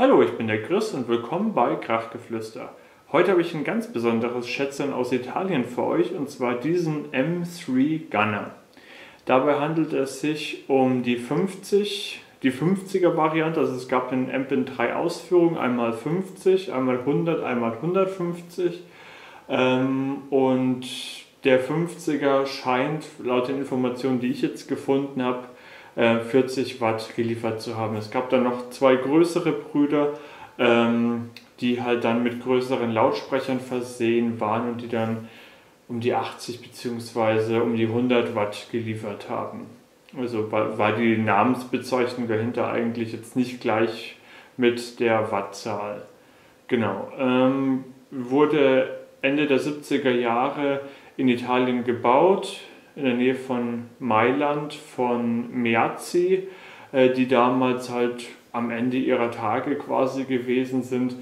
Hallo, ich bin der Chris und willkommen bei Krachgeflüster. Heute habe ich ein ganz besonderes Schätzchen aus Italien für euch und zwar diesen M3 Gunner. Dabei handelt es sich um die 50, die 50er Variante, also es gab in drei Ausführungen, einmal 50, einmal 100, einmal 150 ähm, und der 50er scheint laut den Informationen, die ich jetzt gefunden habe, 40 äh, Watt geliefert zu haben. Es gab dann noch zwei größere Brüder, ähm, die halt dann mit größeren Lautsprechern versehen waren und die dann um die 80 bzw. um die 100 Watt geliefert haben. Also war, war die Namensbezeichnung dahinter eigentlich jetzt nicht gleich mit der Wattzahl. Genau. Ähm, wurde Ende der 70er Jahre in Italien gebaut, in der Nähe von Mailand von Meazzi, äh, die damals halt am Ende ihrer Tage quasi gewesen sind.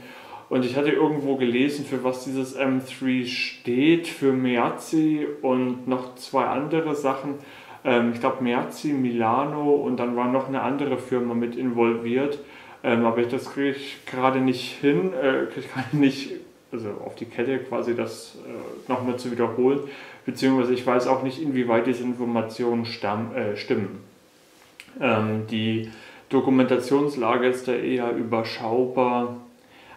Und ich hatte irgendwo gelesen, für was dieses M3 steht, für Meazzi und noch zwei andere Sachen. Ähm, ich glaube Meazzi, Milano und dann war noch eine andere Firma mit involviert. Ähm, aber das kriege ich gerade nicht hin, äh, kriege ich gerade nicht also auf die Kette quasi das äh, nochmal zu wiederholen, beziehungsweise ich weiß auch nicht, inwieweit diese Informationen stamm, äh, stimmen. Ähm, die Dokumentationslage ist da eher überschaubar,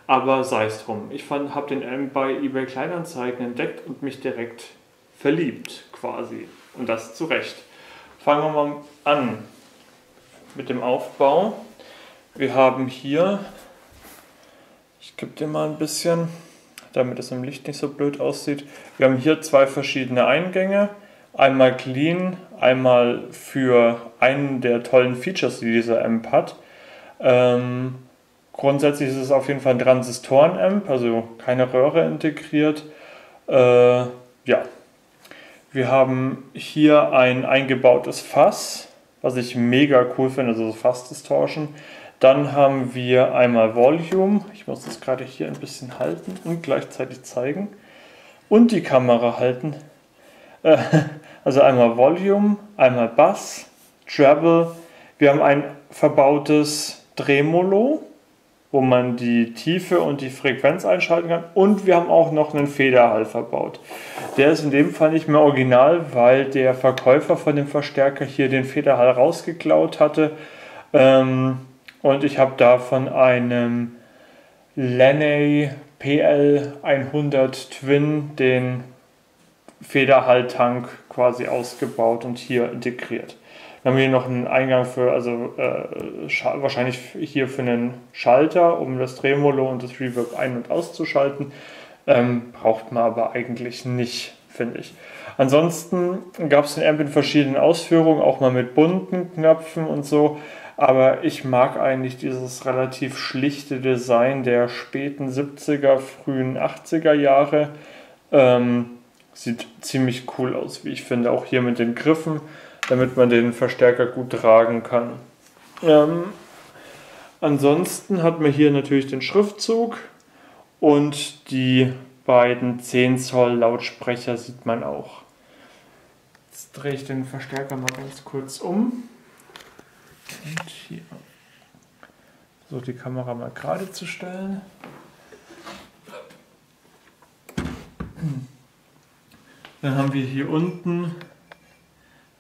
aber sei es drum. Ich habe den M bei eBay Kleinanzeigen entdeckt und mich direkt verliebt quasi. Und das zu Recht. Fangen wir mal an mit dem Aufbau. Wir haben hier, ich gebe dir mal ein bisschen, damit es im Licht nicht so blöd aussieht. Wir haben hier zwei verschiedene Eingänge. Einmal clean, einmal für einen der tollen Features, die dieser Amp hat. Ähm, grundsätzlich ist es auf jeden Fall ein Transistoren-Amp, also keine Röhre integriert. Äh, ja, wir haben hier ein eingebautes Fass, was ich mega cool finde, also Fass Distortion. Dann haben wir einmal Volume. Ich muss das gerade hier ein bisschen halten und gleichzeitig zeigen. Und die Kamera halten. Äh, also einmal Volume, einmal Bass, Treble. Wir haben ein verbautes Tremolo, wo man die Tiefe und die Frequenz einschalten kann. Und wir haben auch noch einen Federhall verbaut. Der ist in dem Fall nicht mehr original, weil der Verkäufer von dem Verstärker hier den Federhall rausgeklaut hatte. Ähm, und ich habe da von einem Lenny PL100 Twin den Federhalttank quasi ausgebaut und hier integriert. Dann haben wir hier noch einen Eingang für, also äh, wahrscheinlich hier für einen Schalter, um das Tremolo und das Reverb ein- und auszuschalten. Ähm, braucht man aber eigentlich nicht, finde ich. Ansonsten gab es den Amp in verschiedenen Ausführungen, auch mal mit bunten Knöpfen und so. Aber ich mag eigentlich dieses relativ schlichte Design der späten 70er, frühen 80er Jahre. Ähm, sieht ziemlich cool aus, wie ich finde. Auch hier mit den Griffen, damit man den Verstärker gut tragen kann. Ähm, ansonsten hat man hier natürlich den Schriftzug und die beiden 10 Zoll Lautsprecher sieht man auch. Jetzt drehe ich den Verstärker mal ganz kurz um. Und hier. So, die Kamera mal gerade zu stellen. Dann haben wir hier unten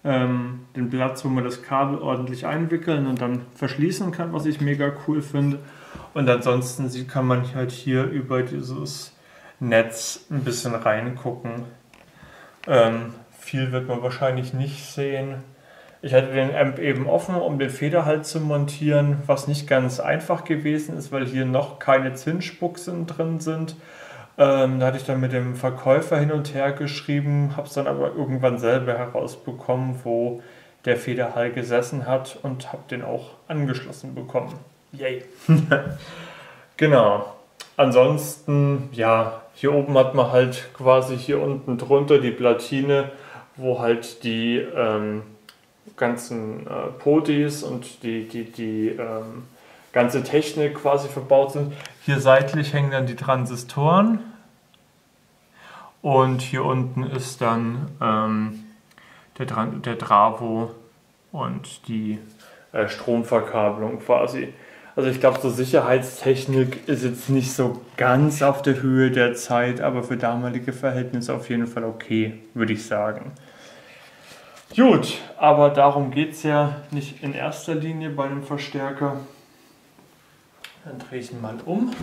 ähm, den Platz, wo man das Kabel ordentlich einwickeln und dann verschließen kann, was ich mega cool finde. Und ansonsten kann man halt hier über dieses Netz ein bisschen reingucken. Ähm, viel wird man wahrscheinlich nicht sehen. Ich hatte den Amp eben offen, um den Federhalt zu montieren, was nicht ganz einfach gewesen ist, weil hier noch keine Zinsbuchsen drin sind. Ähm, da hatte ich dann mit dem Verkäufer hin und her geschrieben, habe es dann aber irgendwann selber herausbekommen, wo der Federhall gesessen hat und habe den auch angeschlossen bekommen. Yay! genau. Ansonsten, ja, hier oben hat man halt quasi hier unten drunter die Platine, wo halt die ähm, ganzen äh, Potis und die, die, die ähm, ganze Technik quasi verbaut sind. Hier seitlich hängen dann die Transistoren und hier unten ist dann ähm, der, der Dravo und die äh, Stromverkabelung quasi. Also ich glaube, so Sicherheitstechnik ist jetzt nicht so ganz auf der Höhe der Zeit, aber für damalige Verhältnisse auf jeden Fall okay, würde ich sagen. Gut, aber darum geht es ja nicht in erster Linie bei einem Verstärker. Dann drehe ich ihn mal um,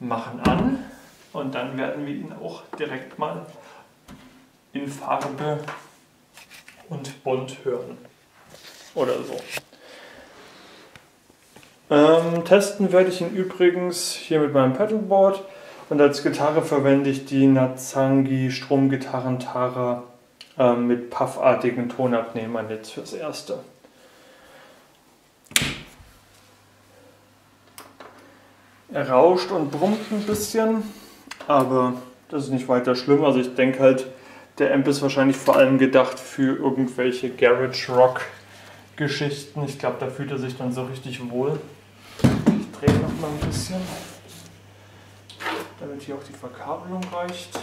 machen an und dann werden wir ihn auch direkt mal in Farbe und bunt hören. Oder so. Ähm, testen werde ich ihn übrigens hier mit meinem Pedalboard und als Gitarre verwende ich die Nazangi Stromgitarren Tara ähm, mit puffartigen Tonabnehmern jetzt fürs erste. Er rauscht und brummt ein bisschen, aber das ist nicht weiter schlimm. Also ich denke halt, der Amp ist wahrscheinlich vor allem gedacht für irgendwelche Garage Rock Geschichten. Ich glaube, da fühlt er sich dann so richtig wohl drehe noch mal ein bisschen, damit hier auch die Verkabelung reicht.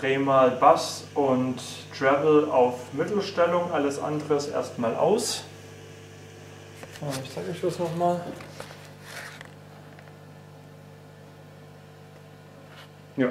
Drehe mal Bass und Treble auf Mittelstellung, alles andere ist erstmal aus. Ich zeige euch das nochmal. Ja.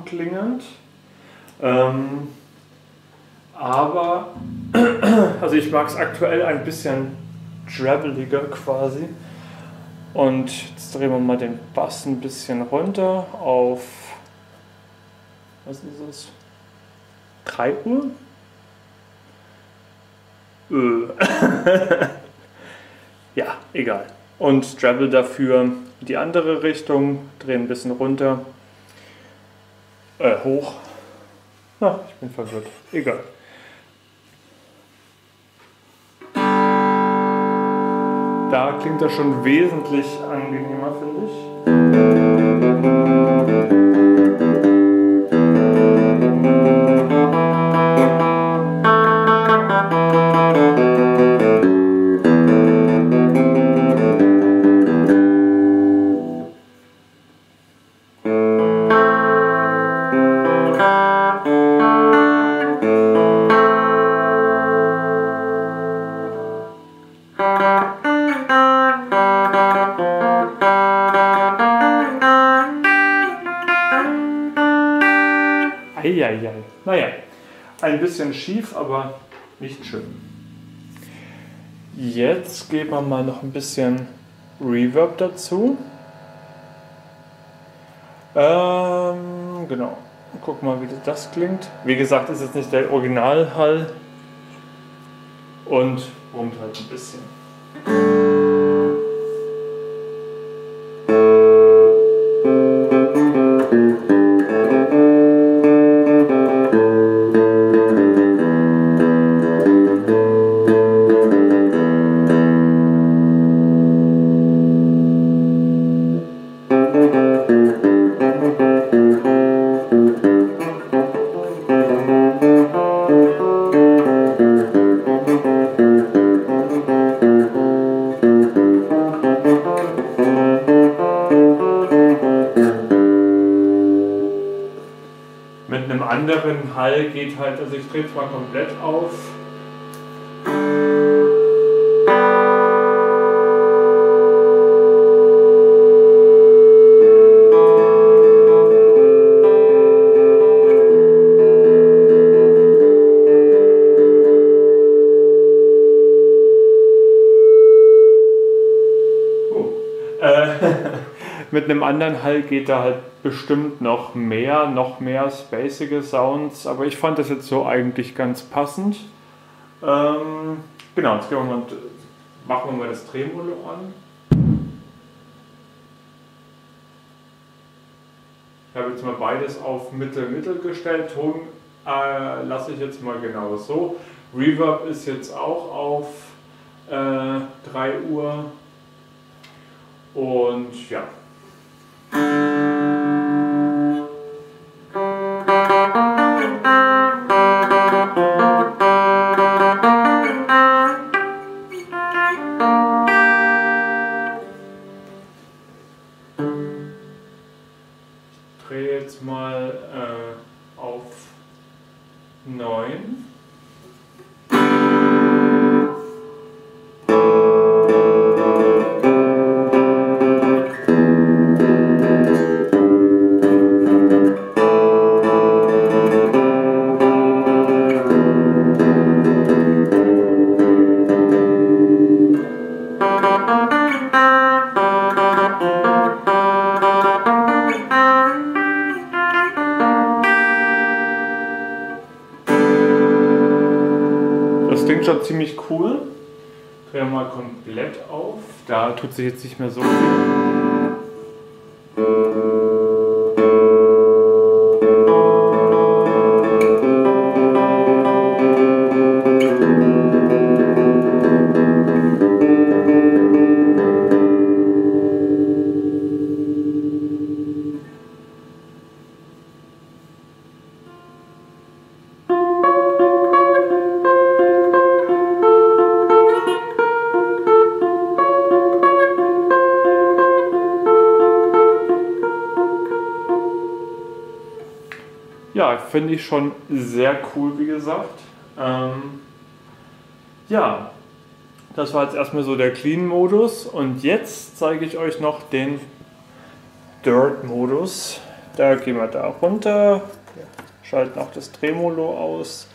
Warm klingend. Ähm, aber, also ich mag es aktuell ein bisschen traveliger quasi. Und jetzt drehen wir mal den Bass ein bisschen runter auf, was ist es? 3 Uhr? Äh. ja, egal. Und Travel dafür die andere Richtung, drehen ein bisschen runter. Äh, hoch. Na, ich bin verwirrt. Egal. Da klingt das schon wesentlich angenehmer, finde ich. Ein bisschen schief, aber nicht schön. Jetzt geben wir mal noch ein bisschen Reverb dazu. Ähm, genau. Guck mal, wie das klingt. Wie gesagt, ist jetzt nicht der Originalhall und brummt halt ein bisschen. mit einem anderen Hall geht halt, also ich drehe es mal komplett auf. Oh. Äh. mit einem anderen Hall geht da halt bestimmt noch mehr, noch mehr spacige Sounds, aber ich fand das jetzt so eigentlich ganz passend. Ähm, genau, jetzt gehen wir mal, machen wir mal das Tremolo an. Ich habe jetzt mal beides auf Mittel-Mittel gestellt. Ton äh, lasse ich jetzt mal genau so. Reverb ist jetzt auch auf äh, 3 Uhr. Und ja. Klingt schon ziemlich cool. Drehen wir mal komplett auf. Da tut sich jetzt nicht mehr so viel. Ja, finde ich schon sehr cool, wie gesagt. Ähm, ja, das war jetzt erstmal so der Clean-Modus und jetzt zeige ich euch noch den Dirt-Modus. Da gehen wir da runter, schalten auch das Tremolo aus.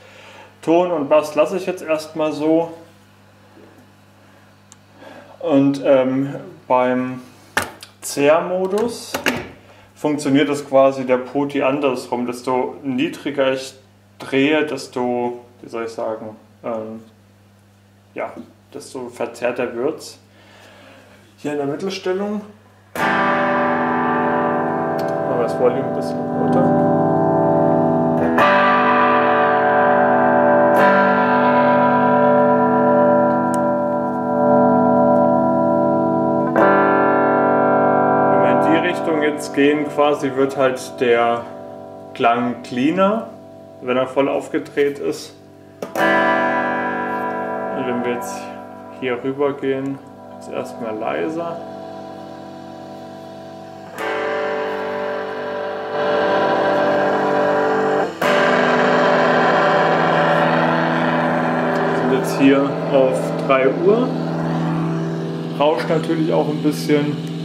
Ton und Bass lasse ich jetzt erstmal so. Und ähm, beim CR-Modus funktioniert das quasi der Poti andersrum. Desto niedriger ich drehe, desto, wie soll ich sagen, ähm, ja, desto verzerrter wird es. Hier in der Mittelstellung. Aber das Volume ein bisschen runter. Jetzt gehen quasi, wird halt der Klang cleaner, wenn er voll aufgedreht ist. Und wenn wir jetzt hier rüber gehen, ist erstmal leiser. Wir sind jetzt hier auf 3 Uhr. Rauscht natürlich auch ein bisschen.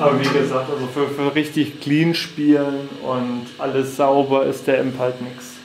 Aber wie gesagt, also für, für richtig clean spielen und alles sauber ist der Imp halt nichts.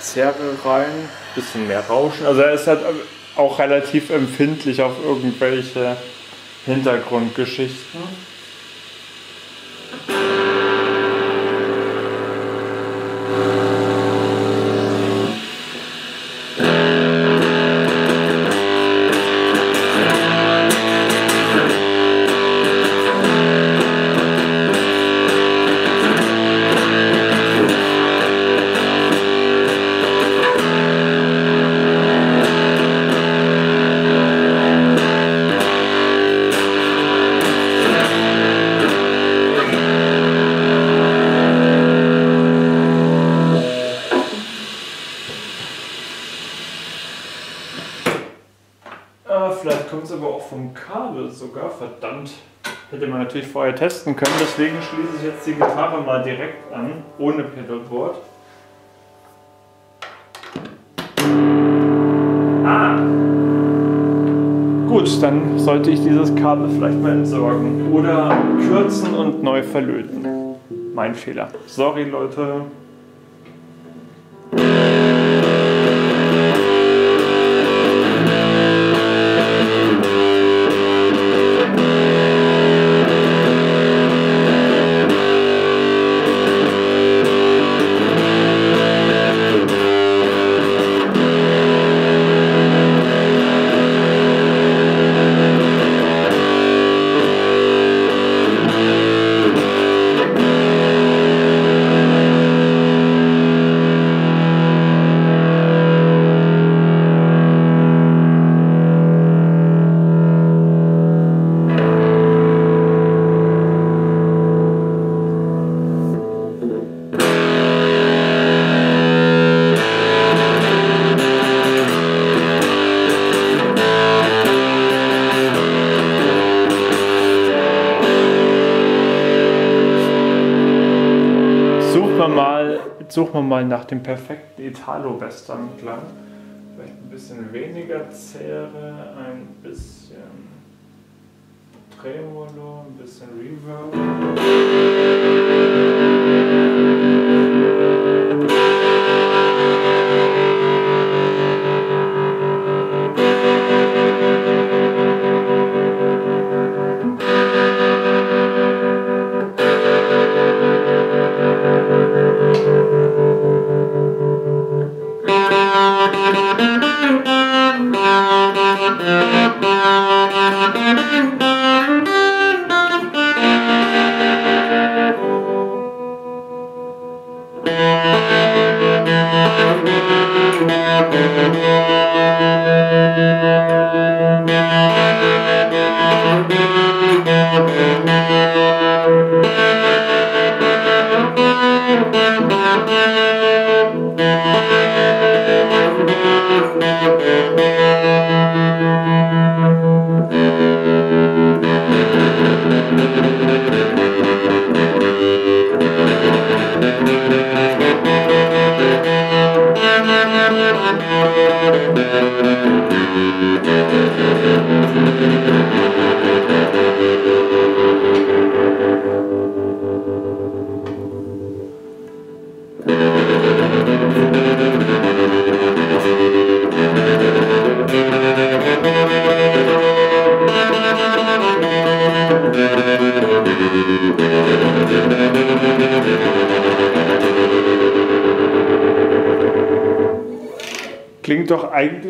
Zerre rein, ein bisschen mehr Rauschen. Also er ist halt auch relativ empfindlich auf irgendwelche Hintergrundgeschichten. Vorher testen können. Deswegen schließe ich jetzt die Gitarre mal direkt an, ohne Pedalboard. Ah! Gut, dann sollte ich dieses Kabel vielleicht mal entsorgen. Oder kürzen und neu verlöten. Mein Fehler. Sorry, Leute. Mal nach dem perfekten Italo-Western-Klang. Vielleicht ein bisschen weniger Zähre, ein bisschen Tremolo, ein bisschen Reverb.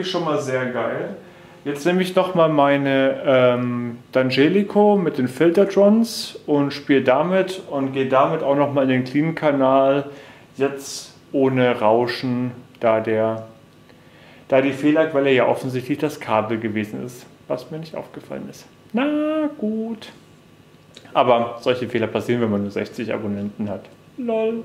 Doch eigentlich schon mal sehr geil. Jetzt nehme ich noch mal meine ähm, D'Angelico mit den Filtertrons und spiele damit und gehe damit auch noch mal in den Clean-Kanal. Jetzt ohne Rauschen, da, der, da die Fehlerquelle ja offensichtlich das Kabel gewesen ist, was mir nicht aufgefallen ist. Na gut. Aber solche Fehler passieren, wenn man nur 60 Abonnenten hat. Lol.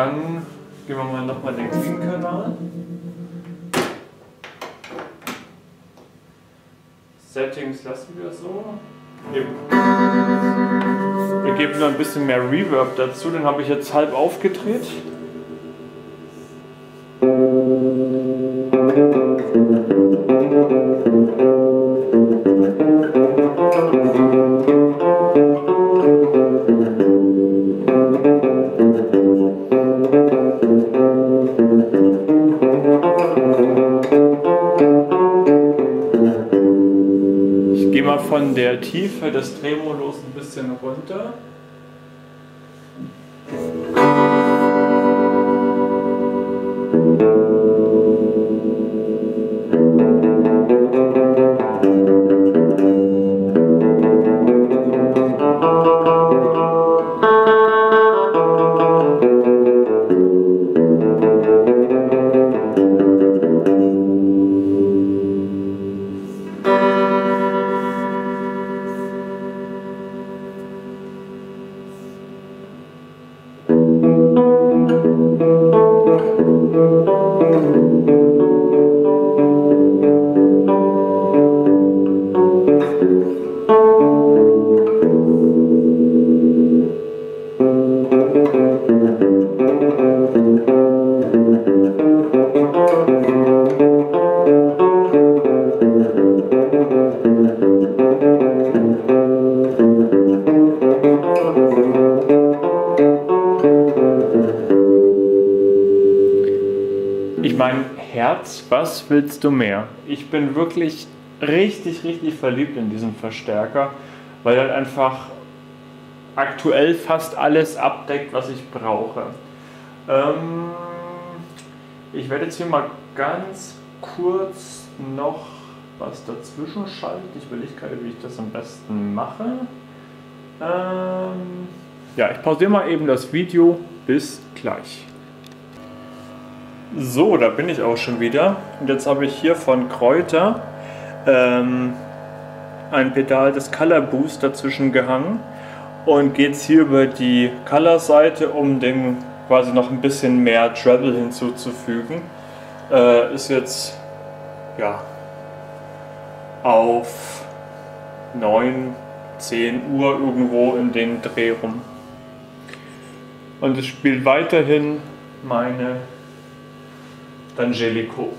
dann gehen wir mal nochmal den Clean-Kanal. Settings lassen wir so. Wir geben noch ein bisschen mehr Reverb dazu, den habe ich jetzt halb aufgedreht. Herz, was willst du mehr? Ich bin wirklich richtig, richtig verliebt in diesen Verstärker, weil er einfach aktuell fast alles abdeckt, was ich brauche. Ähm, ich werde jetzt hier mal ganz kurz noch was dazwischen schalten. Ich überlege gerade, wie ich das am besten mache. Ähm, ja, ich pausiere mal eben das Video. Bis gleich. So, da bin ich auch schon wieder. Und jetzt habe ich hier von Kräuter ähm, ein Pedal des Color Boost dazwischen gehangen und geht es hier über die Color-Seite, um dem quasi noch ein bisschen mehr Treble hinzuzufügen. Äh, ist jetzt ja auf 9, 10 Uhr irgendwo in den Dreh rum. Und es spielt weiterhin meine Tangelico.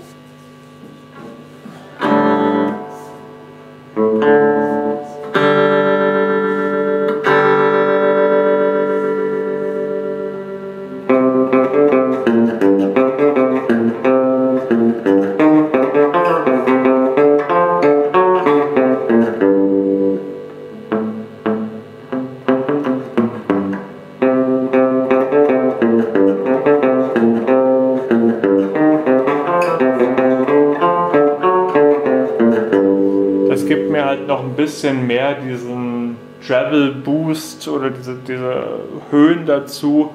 Angelico. bisschen mehr diesen Travel Boost oder diese, diese Höhen dazu,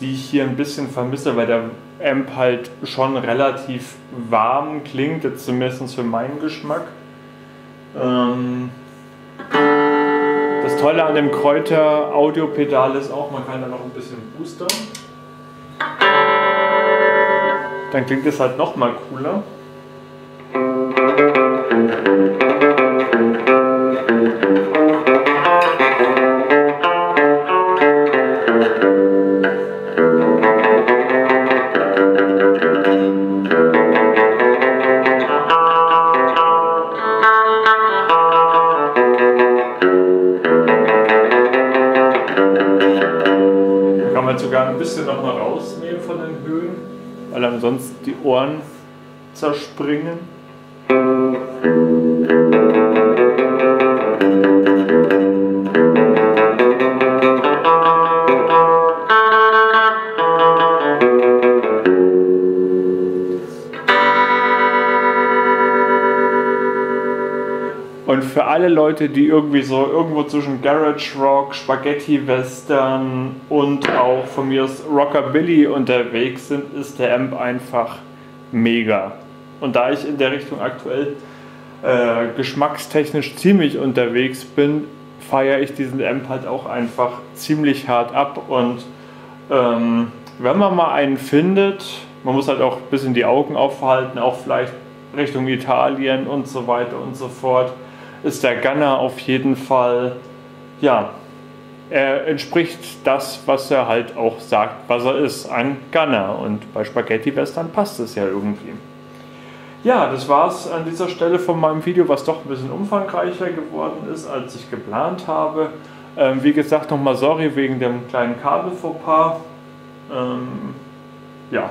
die ich hier ein bisschen vermisse, weil der Amp halt schon relativ warm klingt, jetzt zumindest für meinen Geschmack. Ähm das Tolle an dem Kräuter Audiopedal ist auch, man kann da noch ein bisschen boostern. Dann klingt es halt noch mal cooler. sonst die Ohren zerspringen. Alle Leute, die irgendwie so irgendwo zwischen Garage Rock, Spaghetti Western und auch von mir aus Rockabilly unterwegs sind, ist der Amp einfach mega. Und da ich in der Richtung aktuell äh, geschmackstechnisch ziemlich unterwegs bin, feiere ich diesen Amp halt auch einfach ziemlich hart ab. Und ähm, wenn man mal einen findet, man muss halt auch ein bisschen die Augen aufhalten, auch vielleicht Richtung Italien und so weiter und so fort ist der Gunner auf jeden Fall, ja, er entspricht das, was er halt auch sagt, was er ist, ein Gunner. Und bei Spaghetti Western passt es ja irgendwie. Ja, das war es an dieser Stelle von meinem Video, was doch ein bisschen umfangreicher geworden ist, als ich geplant habe. Ähm, wie gesagt, nochmal sorry wegen dem kleinen Kabelfauxpas. Ähm, ja,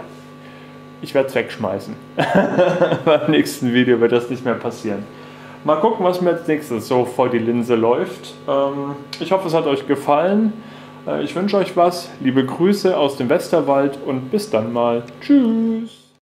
ich werde es wegschmeißen. Beim nächsten Video wird das nicht mehr passieren. Mal gucken, was mir als nächstes so vor die Linse läuft. Ähm, ich hoffe, es hat euch gefallen. Äh, ich wünsche euch was. Liebe Grüße aus dem Westerwald und bis dann mal. Tschüss.